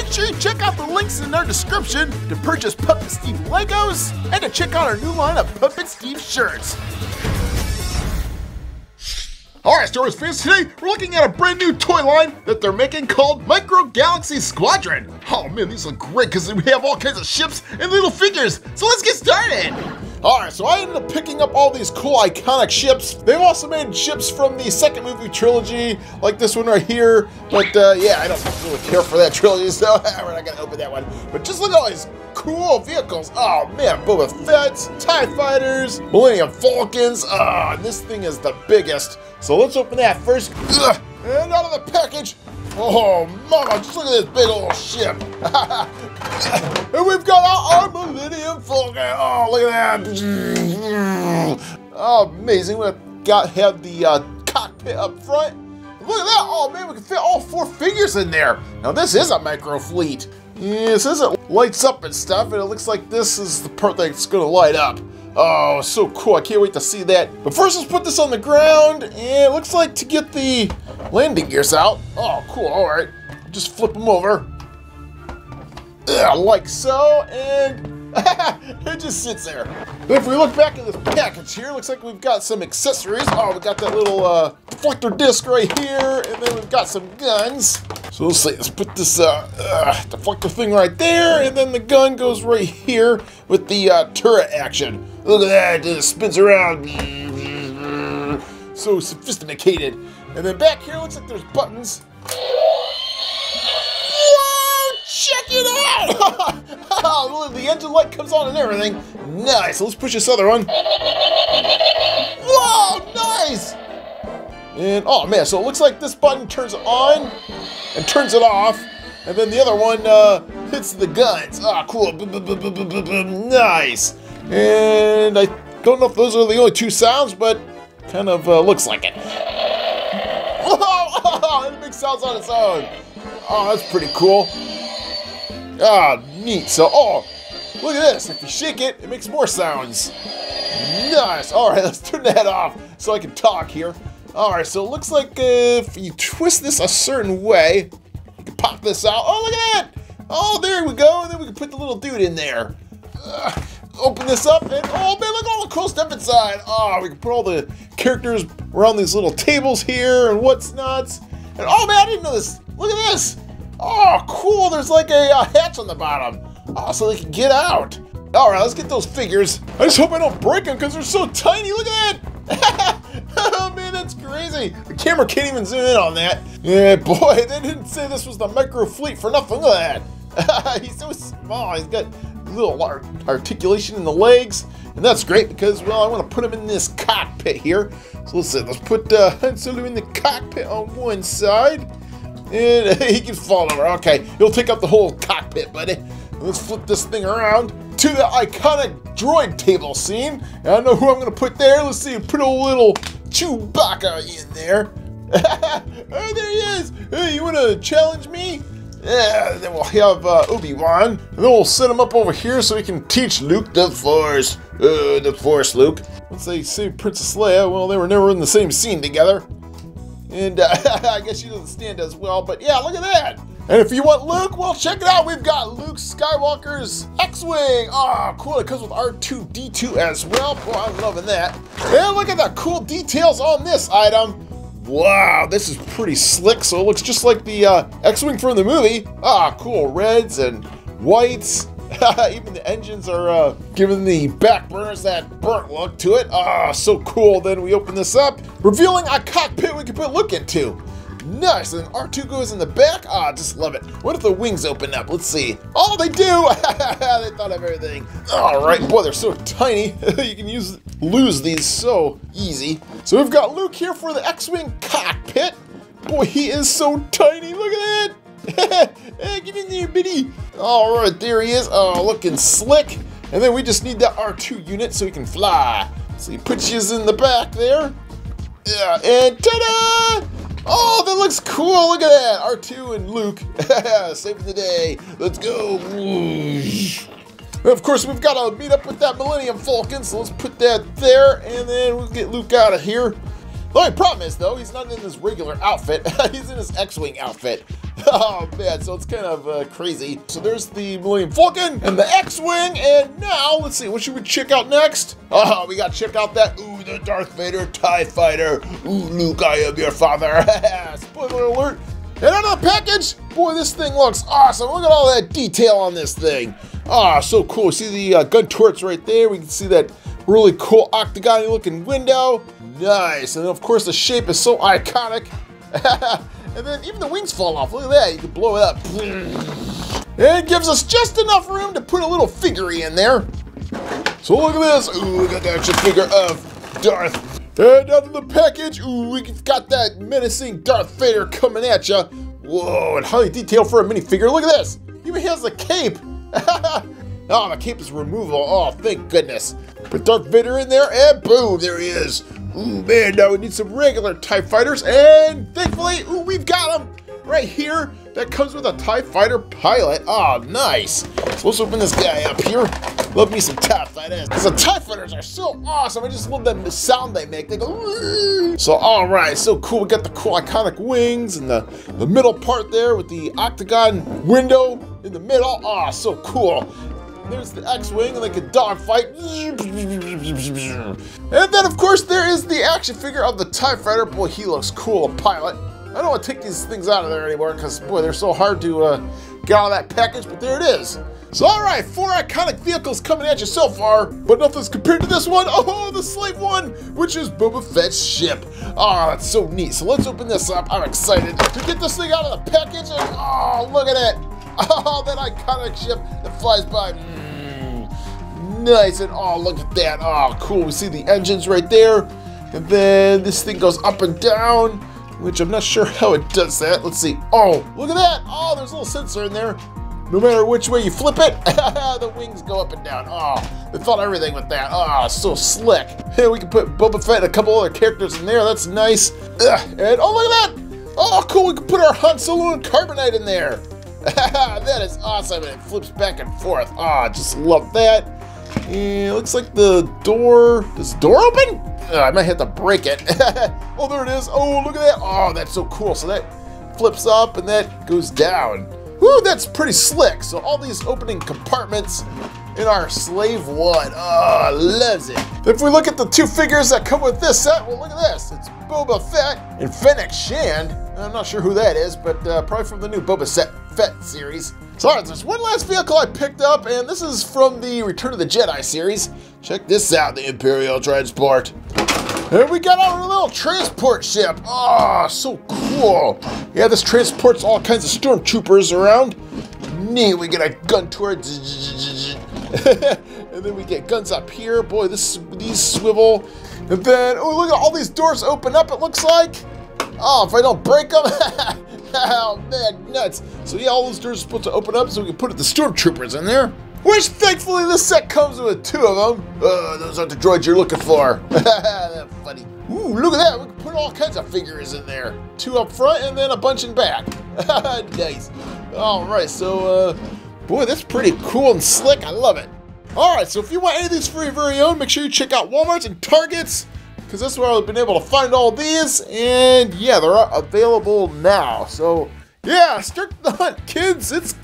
Make sure you check out the links in our description to purchase Puppet Steve Legos and to check out our new line of Puppet Steve shirts. Alright, Star Wars fans, today we're looking at a brand new toy line that they're making called Micro Galaxy Squadron. Oh man, these look great because we have all kinds of ships and little figures. So let's get started. Alright, so I ended up picking up all these cool iconic ships. They've also made ships from the second movie trilogy, like this one right here. But uh, yeah, I don't really care for that trilogy, so we're not gonna open that one. But just look at all these cool vehicles. Oh man, Boba Fett's, TIE Fighters, Millennium Falcons. Ah, oh, this thing is the biggest. So let's open that first. Ugh, and out of the package. Oh, mama, just look at this big old ship. and we've got our, our Millennium Falcon. Oh, look at that. Oh, amazing. We've got have the uh, cockpit up front. Look at that. Oh, man, we can fit all four figures in there. Now, this is a micro fleet. Says it lights up and stuff, and it looks like this is the part that's going to light up. Oh, so cool. I can't wait to see that. But first, let's put this on the ground. And it looks like to get the landing gears out. Oh, cool. All right. Just flip them over. Ugh, like so. And it just sits there. If we look back at this package here, looks like we've got some accessories. Oh, we got that little uh, deflector disc right here. And then we've got some guns. So let's let's put this uh, uh, deflector thing right there, and then the gun goes right here with the uh, turret action. Look at that, it spins around. So sophisticated. And then back here looks like there's buttons. Whoa, check it out! the engine light comes on and everything. Nice, let's push this other one. Whoa, nice! And, oh man, so it looks like this button turns on and turns it off. And then the other one uh, hits the guns. Ah, cool. Nice. And I don't know if those are the only two sounds, but kind of uh, looks like it. Oh, it makes sounds on its own. Oh, that's pretty cool. Ah, neat. So, oh, look at this. If you shake it, it makes more sounds. Nice. All right, let's turn that off so I can talk here. Alright, so it looks like uh, if you twist this a certain way, you can pop this out. Oh, look at that! Oh, there we go. And then we can put the little dude in there. Uh, open this up, and oh man, look at all the cool stuff inside. Oh, we can put all the characters around these little tables here and what's nuts. And oh man, I didn't know this. Look at this. Oh, cool. There's like a, a hatch on the bottom. Oh, so they can get out. All right, let's get those figures. I just hope I don't break them because they're so tiny. Look at that. man, that's crazy. The camera can't even zoom in on that. Yeah, boy, they didn't say this was the micro fleet for nothing. Look at that. He's so small. He's got little articulation in the legs. And that's great because, well, I want to put him in this cockpit here. So let's let's put uh, Han Solo in the cockpit on one side. And he can fall over. Okay, he'll take up the whole cockpit, buddy. Let's flip this thing around to the iconic droid table scene. And I know who I'm going to put there. Let's see, put a little Chewbacca in there. oh, there he is. Hey, you want to challenge me? Yeah, then we'll have uh, Obi-Wan, and then we'll set him up over here so he can teach Luke the Force. Uh, the Force, Luke. Once they say Princess Leia, well, they were never in the same scene together. And uh, I guess she doesn't stand as well, but yeah, look at that. And if you want Luke, well, check it out. We've got Luke Skywalker's X-Wing. Ah, oh, cool. It comes with R2-D2 as well. Boy, I'm loving that. And look at the cool details on this item. Wow, this is pretty slick. So it looks just like the uh, X-Wing from the movie. Ah, cool. Reds and whites. Even the engines are uh, giving the back burners that burnt look to it. Ah, so cool. Then we open this up, revealing a cockpit we can put Luke into. Nice, and R2 goes in the back. Ah, oh, just love it. What if the wings open up? Let's see. Oh, they do! they thought of everything. All right, boy, they're so tiny. you can use lose these so easy. So we've got Luke here for the X-Wing cockpit. Boy, he is so tiny. Look at that. hey, get in there, bitty. All right, there he is. Oh, looking slick. And then we just need that R2 unit so he can fly. So he puts you in the back there. Yeah, and ta-da! Looks cool. Look at that. R2 and Luke saving the day. Let's go. Of course, we've got to meet up with that Millennium Falcon, so let's put that there, and then we'll get Luke out of here. The only problem is, though, he's not in his regular outfit. he's in his X-Wing outfit. Oh man, so it's kind of uh, crazy. So there's the Millennium Falcon and the X-Wing, and now let's see, what should we check out next? Oh, we got to check out that ooh, the Darth Vader Tie Fighter. Ooh, Luke, I am your father. Spoiler alert. And out of the package, boy, this thing looks awesome. Look at all that detail on this thing. Ah, oh, so cool. See the uh, gun turrets right there. We can see that really cool octagon looking window. Nice. And of course, the shape is so iconic. And then even the wings fall off. Look at that. You can blow it up. It gives us just enough room to put a little figurine in there. So look at this. Ooh, we got the action figure of Darth and out of the package, ooh, we've got that menacing Darth Vader coming at you. Whoa, and highly detailed for a minifigure. Look at this. Even he even has a cape. oh, the cape is removable. Oh, thank goodness. Put Darth Vader in there, and boom, there he is. Ooh, man, now we need some regular TIE fighters, and thankfully, ooh, we've got them right here. That comes with a TIE fighter pilot. Oh, nice. So let's open this guy up here. Love me some TIE fighters. Because the TIE fighters are so awesome. I just love the sound they make. They go, So, all right, so cool. We got the cool iconic wings and the, the middle part there with the octagon window in the middle. Ah, oh, so cool. There's the X-Wing, like a dogfight. And then, of course, there is the action figure of the TIE Fighter. Boy, he looks cool, a pilot. I don't want to take these things out of there anymore because, boy, they're so hard to uh, get out of that package, but there it is. So all right, four iconic vehicles coming at you so far, but nothing's compared to this one. Oh, the slave one, which is Boba Fett's ship. Oh, that's so neat. So let's open this up. I'm excited to get this thing out of the package. And oh, look at it. Oh, that iconic ship that flies by. Nice. And oh, look at that. Oh, cool. We see the engines right there. And then this thing goes up and down, which I'm not sure how it does that. Let's see. Oh, look at that. Oh, there's a little sensor in there. No matter which way you flip it, the wings go up and down. Oh, they thought everything with that. Oh, so slick. Hey, we can put Boba Fett and a couple other characters in there. That's nice. Ugh. And oh, look at that. Oh, cool. We can put our Han Solo and Carbonite in there. that is awesome. And it flips back and forth. Ah, oh, just love that. It looks like the door, does the door open? Ugh, I might have to break it. oh, there it is. Oh, look at that. Oh, that's so cool. So that flips up and that goes down. Whew, that's pretty slick. So all these opening compartments in our Slave 1. Oh, loves it. If we look at the two figures that come with this set, well, look at this. It's Boba Fett and Fennec Shand. I'm not sure who that is, but uh, probably from the new Boba Fett series. So, right, there's one last vehicle I picked up, and this is from the Return of the Jedi series. Check this out, the Imperial Transport. And we got our little transport ship. Ah, oh, so cool. Yeah, this transports all kinds of stormtroopers around. Neat, we get a gun turret. and then we get guns up here. Boy, this these swivel. And then, oh, look at all these doors open up, it looks like. Oh, if I don't break them. oh, man, nuts. So yeah, all those doors are supposed to open up so we can put the stormtroopers in there. Which, thankfully, this set comes with two of them. Uh, those aren't the droids you're looking for. That's funny. Ooh, look at that. We can put all kinds of figures in there. Two up front and then a bunch in back. nice. All right, so, uh, boy, that's pretty cool and slick. I love it. All right, so if you want any of these for your very own, make sure you check out Walmart's and Target's because that's where I've been able to find all these. And yeah, they're available now. So yeah, start the hunt, kids. It's.